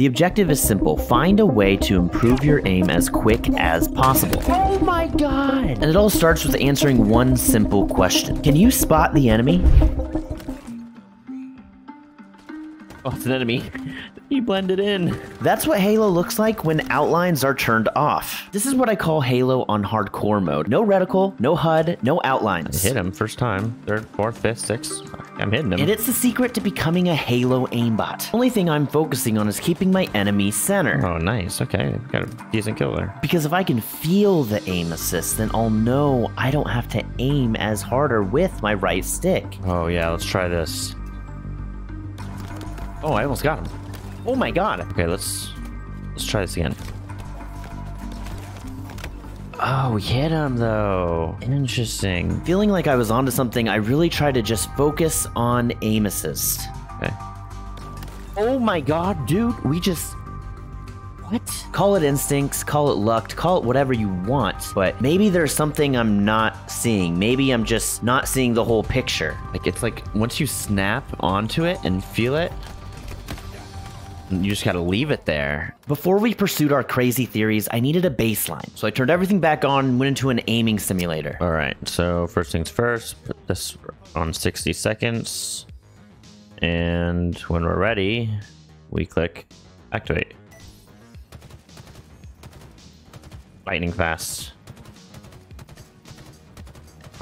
The objective is simple find a way to improve your aim as quick as possible. Oh my god! And it all starts with answering one simple question Can you spot the enemy? Oh, it's an enemy. He blended in. That's what Halo looks like when outlines are turned off. This is what I call Halo on hardcore mode. No reticle, no HUD, no outlines. Hit him first time. Third, fourth, fifth, sixth. I'm hitting him. And it's the secret to becoming a Halo aimbot. Only thing I'm focusing on is keeping my enemy center. Oh, nice. Okay, got a decent kill there. Because if I can feel the aim assist, then I'll know I don't have to aim as harder with my right stick. Oh yeah, let's try this. Oh, I almost got him. Oh my god. Okay, let's let's try this again. Oh, we hit him though. Interesting. Feeling like I was onto something, I really tried to just focus on aim assist. Okay. Oh my god, dude, we just. What? Call it instincts, call it luck, call it whatever you want, but maybe there's something I'm not seeing. Maybe I'm just not seeing the whole picture. Like it's like once you snap onto it and feel it, you just gotta leave it there. Before we pursued our crazy theories, I needed a baseline, so I turned everything back on and went into an aiming simulator. All right, so first things first, put this on 60 seconds. And when we're ready, we click activate. Lightning fast.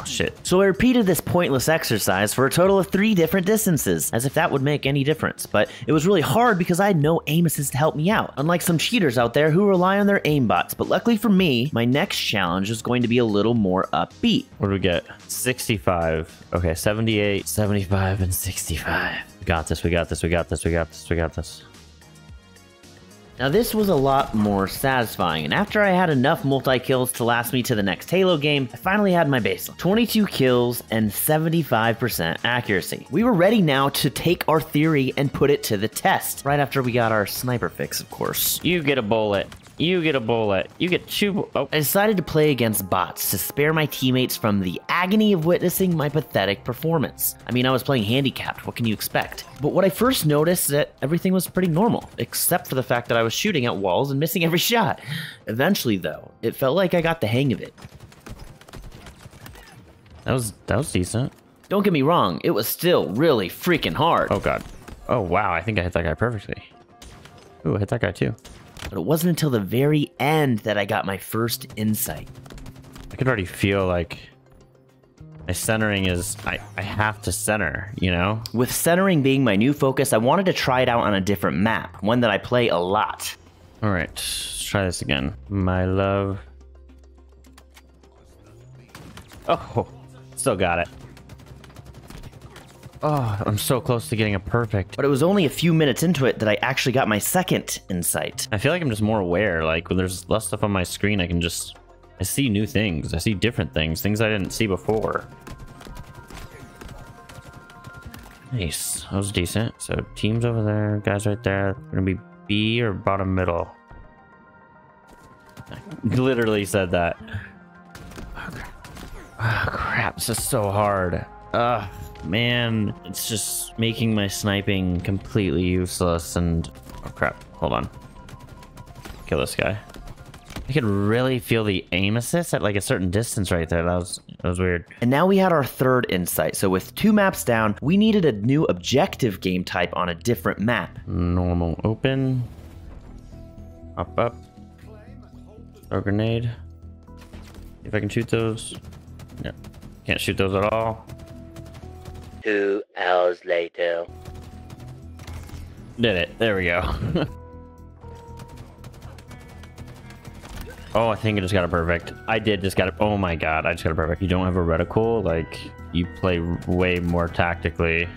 Shit. So I repeated this pointless exercise for a total of three different distances, as if that would make any difference. But it was really hard because I had no aim assist to help me out, unlike some cheaters out there who rely on their aimbots. But luckily for me, my next challenge is going to be a little more upbeat. What do we get? 65. Okay, 78, 75, and 65. We got this, we got this, we got this, we got this, we got this. Now this was a lot more satisfying, and after I had enough multi-kills to last me to the next Halo game, I finally had my baseline. 22 kills and 75% accuracy. We were ready now to take our theory and put it to the test, right after we got our sniper fix, of course. You get a bullet. You get a bullet. You get two. Oh, I decided to play against bots to spare my teammates from the agony of witnessing my pathetic performance. I mean, I was playing handicapped, what can you expect? But what I first noticed that everything was pretty normal, except for the fact that I was shooting at walls and missing every shot. Eventually, though, it felt like I got the hang of it. that was that was decent. Don't get me wrong, it was still really freaking hard. Oh god. Oh wow, I think I hit that guy perfectly. Ooh, I hit that guy too. But it wasn't until the very end that I got my first insight. I could already feel like my centering is I, I have to center, you know? With centering being my new focus, I wanted to try it out on a different map, one that I play a lot. Alright, let's try this again. My love. Oh, still got it. Oh, I'm so close to getting a perfect. But it was only a few minutes into it that I actually got my second insight. I feel like I'm just more aware. Like when there's less stuff on my screen, I can just I see new things. I see different things, things I didn't see before. Nice, that was decent. So teams over there, guys right there. Gonna be B or bottom middle. I literally said that. Oh crap. Oh, crap. This is so hard. Ugh, man. It's just making my sniping completely useless and... Oh crap. Hold on. Kill this guy. I could really feel the aim assist at like a certain distance right there. That was that was weird. And now we had our third insight. So with two maps down, we needed a new objective game type on a different map. Normal open. Up up. Throw grenade. If I can shoot those. Yeah. Can't shoot those at all. Two hours later. Did it. There we go. oh, I think I just got it perfect. I did just got it. Oh my god, I just got it perfect. You don't have a reticle? Like, you play way more tactically.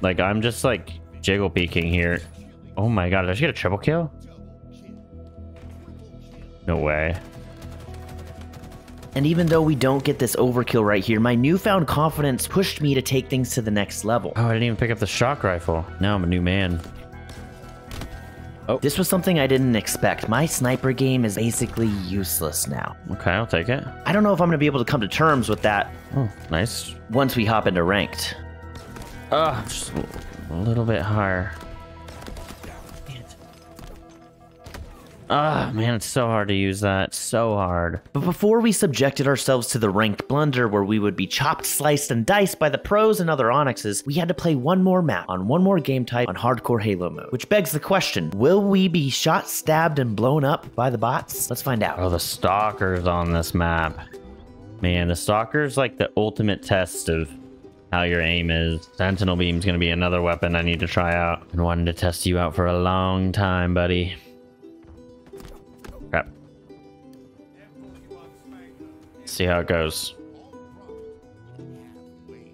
Like, I'm just like jiggle peeking here. Oh my god, did I just get a triple kill? No way. And even though we don't get this overkill right here, my newfound confidence pushed me to take things to the next level. Oh, I didn't even pick up the shock rifle. Now I'm a new man. Oh. This was something I didn't expect. My sniper game is basically useless now. Okay, I'll take it. I don't know if I'm going to be able to come to terms with that Oh, nice. once we hop into ranked. Ah, just a little bit higher. Ah, man, it's so hard to use that. So hard. But before we subjected ourselves to the ranked blunder where we would be chopped, sliced, and diced by the pros and other Onyxes, we had to play one more map on one more game type on hardcore Halo mode. Which begs the question will we be shot, stabbed, and blown up by the bots? Let's find out. Oh, the stalkers on this map. Man, the stalker's like the ultimate test of how your aim is. Sentinel beam's gonna be another weapon I need to try out. Been wanting to test you out for a long time, buddy. See how it goes.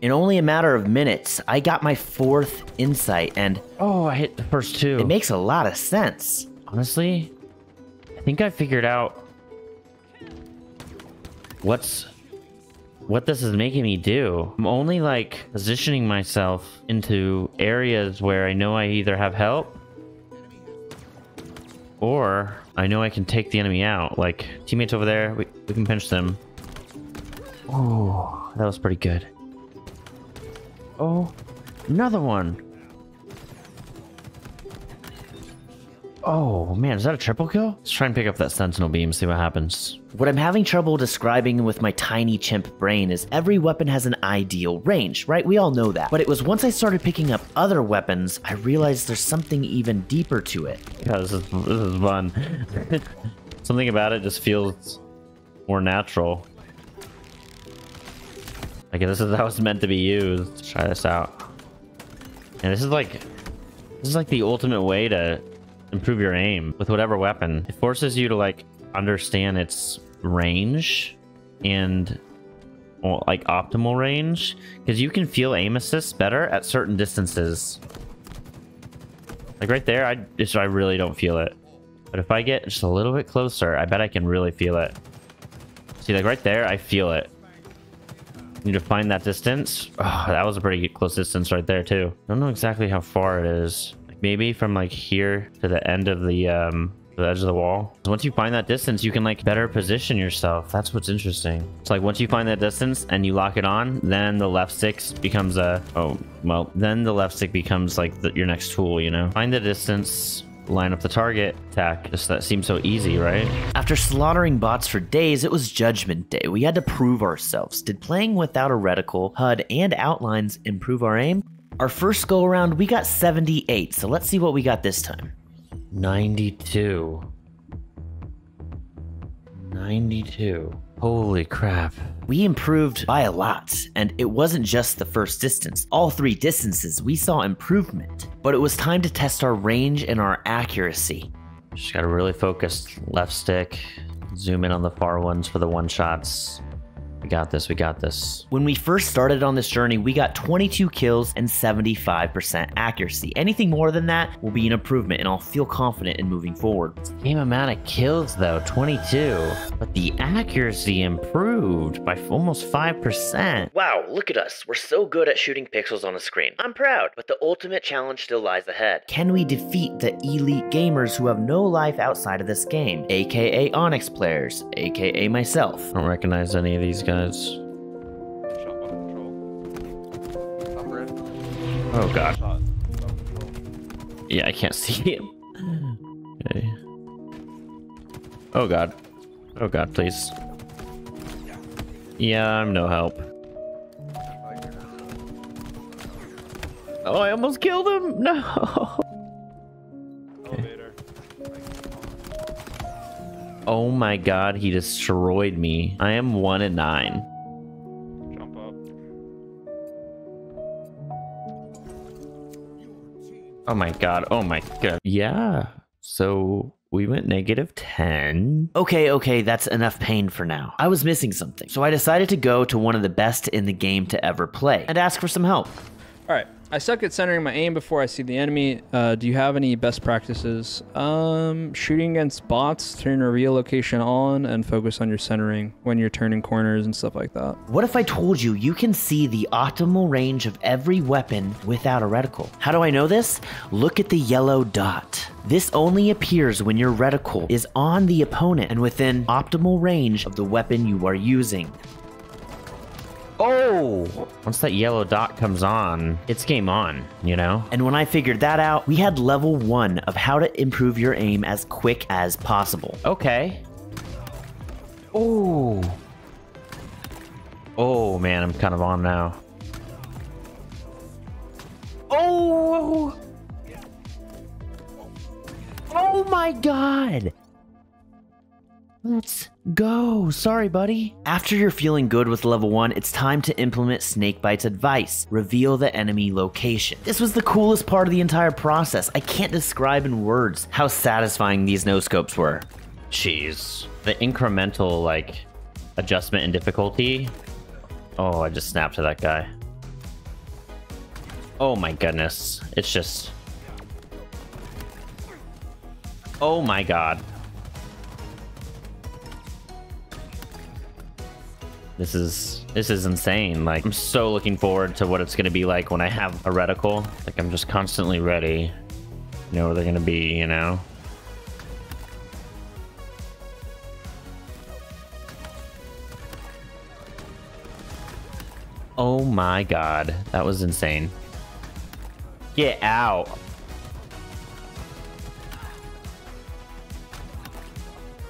In only a matter of minutes, I got my fourth insight, and Oh, I hit the first two. it makes a lot of sense. Honestly, I think I figured out what's what this is making me do. I'm only like positioning myself into areas where I know I either have help or I know I can take the enemy out. Like teammates over there, we, we can pinch them. Oh, that was pretty good. Oh, another one. Oh man, is that a triple kill? Let's try and pick up that sentinel beam, see what happens. What I'm having trouble describing with my tiny chimp brain is every weapon has an ideal range, right? We all know that. But it was once I started picking up other weapons, I realized there's something even deeper to it. Yeah, this is, this is fun. Something about it just feels more natural. Like this is how it's meant to be used. Let's try this out. And this is like this is like the ultimate way to improve your aim with whatever weapon. It forces you to like understand its range and well, like optimal range because you can feel aim assist better at certain distances. Like right there, I just I really don't feel it. But if I get just a little bit closer, I bet I can really feel it. See, like right there, I feel it. To find that distance. Oh, that was a pretty close distance right there too. I don't know exactly how far it is. Maybe from like here to the end of the um the edge of the wall. Once you find that distance, you can like better position yourself. That's what's interesting. It's like once you find that distance and you lock it on, then the left stick becomes a oh well, then the left stick becomes like the, your next tool. You know, find the distance, line up the target, attack. Just that seems so easy, right? After slaughtering bots for days, it was Judgment Day. We had to prove ourselves. Did playing without a reticle, HUD, and outlines improve our aim? Our first go around, we got 78, so let's see what we got this time. 92. 92. Holy crap. We improved by a lot, and it wasn't just the first distance. All three distances, we saw improvement. But it was time to test our range and our accuracy. Just gotta really focus left stick. Zoom in on the far ones for the one shots. We got this, we got this. When we first started on this journey, we got 22 kills and 75% accuracy. Anything more than that will be an improvement, and I'll feel confident in moving forward. Game amount of kills though, 22. But the accuracy improved by almost 5%. Wow, look at us. We're so good at shooting pixels on a screen. I'm proud, but the ultimate challenge still lies ahead. Can we defeat the elite gamers who have no life outside of this game, aka Onyx players, aka myself? I don't recognize any of these guys. Shot by control. Upper end. Oh god. Shot. Stop control. Yeah, I can't see him. Okay. Oh god. Oh god, please. Yeah, I'm no help. Oh, I almost killed him. No. Elevator. Oh my god, he destroyed me. I am one and nine. Jump up. Oh my god. Oh my god. Yeah. So we went negative 10. Okay, okay, that's enough pain for now. I was missing something, so I decided to go to one of the best in the game to ever play and ask for some help. All right. I suck at centering my aim before I see the enemy. Uh, do you have any best practices? Um, shooting against bots, turn reveal location on, and focus on your centering when you're turning corners and stuff like that. What if I told you you can see the optimal range of every weapon without a reticle? How do I know this? Look at the yellow dot. This only appears when your reticle is on the opponent and within optimal range of the weapon you are using. Oh! Once that yellow dot comes on, it's game on, you know? And when I figured that out, we had level one of how to improve your aim as quick as possible. Okay. Oh. Oh, man, I'm kind of on now. Oh! Oh my god! Let's go. Sorry, buddy. After you're feeling good with level 1, it's time to implement Snakebite's advice reveal the enemy location. This was the coolest part of the entire process. I can't describe in words how satisfying these no scopes were. Jeez. The incremental, like, adjustment in difficulty. Oh, I just snapped to that guy. Oh my goodness. It's just. Oh my god. This is this is insane. Like I'm so looking forward to what it's gonna be like when I have a reticle. Like I'm just constantly ready. You know where they're gonna be, you know? Oh my god. That was insane. Get out.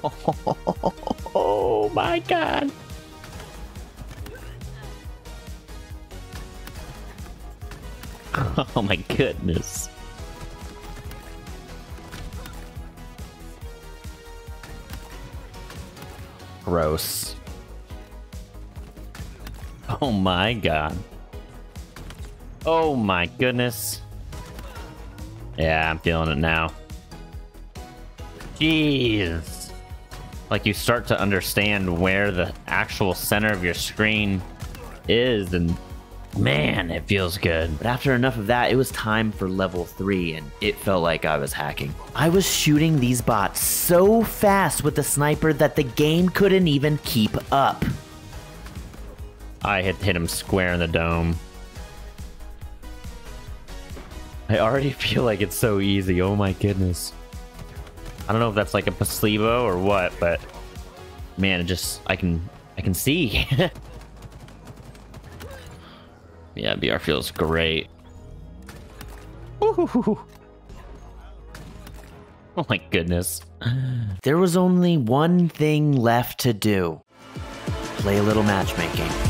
Oh my god. Oh my goodness. Gross. Oh my god. Oh my goodness. Yeah, I'm feeling it now. Jeez. Like you start to understand where the actual center of your screen is and man, it feels good. But after enough of that, it was time for level 3, and it felt like I was hacking. I was shooting these bots so fast with the sniper that the game couldn't even keep up. I hit hit him square in the dome. I already feel like it's so easy. Oh my goodness. I don't know if that's like a placebo or what, but man, it just I can I can see. yeah, BR feels great. Ooh. Oh my goodness. There was only one thing left to do play a little matchmaking.